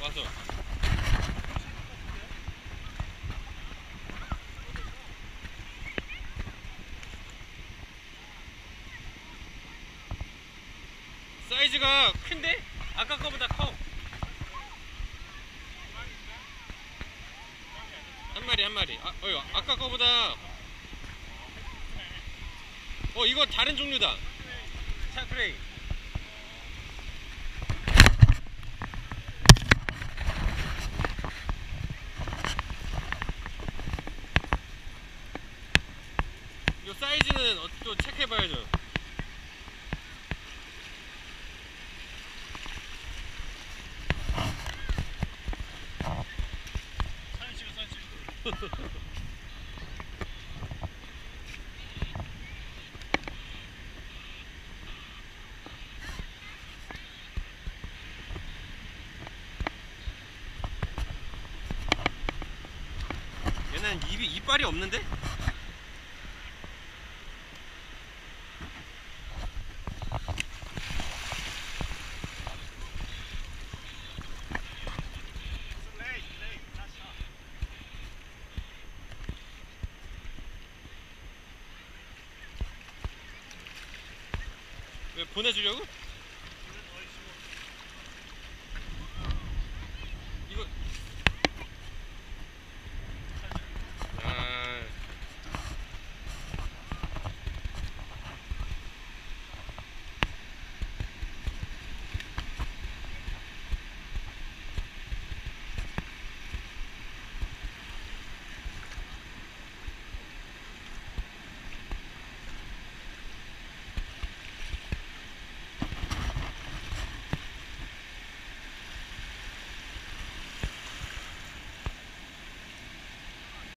와서 사이즈가 큰데? 아까 거보다 커. 한 마리 한 마리. 아, 어, 아까 거보다. 어, 이거 다른 종류다. 차크레이. 사이즈는 어, 또 체크해봐야죠. 얘는 입이 이빨이 없는데? 레이 레이 다시 왜 보내주려고?